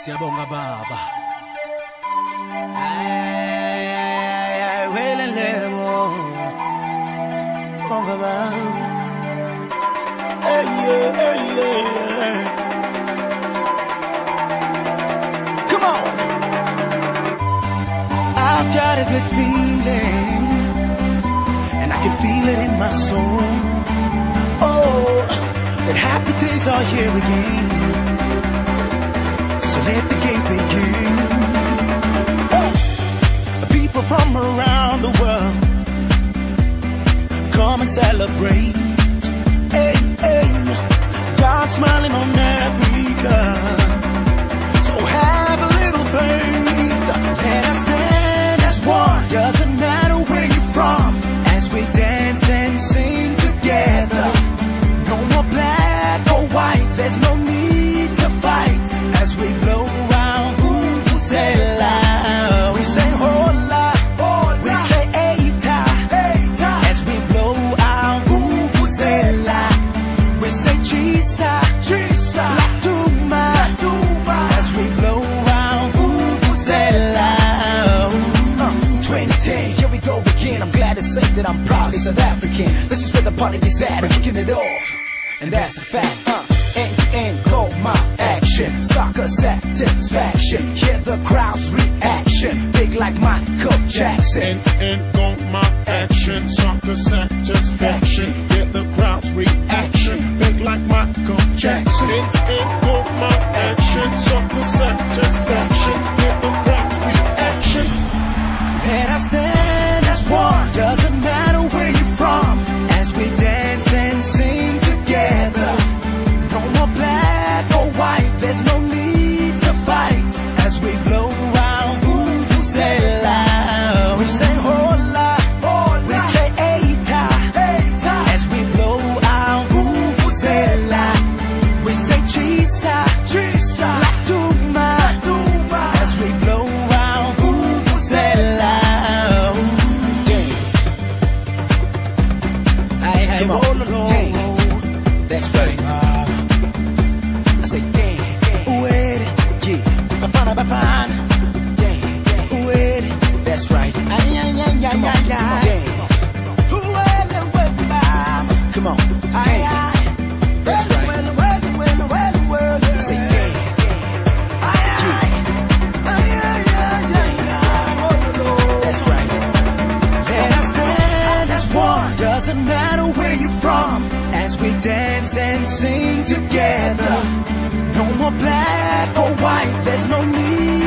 Siyabonga baba. I've got a good feeling, and I can feel it in my soul. Oh, that happy days are here again. Let the game begin. People from around the world come and celebrate. Hey, hey, God smiling on Africa. So have a little faith. Let us stand as one. Doesn't matter where you're from. As we dance and sing together. No more black or white. There's no say chisa. Chisa. La tuma. As we blow out Vuvuzela. Uh, 2010, here we go again. I'm glad to say that I'm proudly South African. This is where the party is at. We're kicking it off. And that's a fact. Uh, end to end, gold mouth action. Soccer satisfaction. Hear the crowd's reaction. Big like Michael Jackson. End to end, go my action, soccer satisfaction. Get the Michael Jackson. To end, my action, satisfaction. The crowd's Come on. That's right. Ah. I say, damn, wait, yeah, Bafana, Bafana, damn, wait, That's right. ay, ay, ay, ay, ay, ay, sing together. No more black or white. There's no need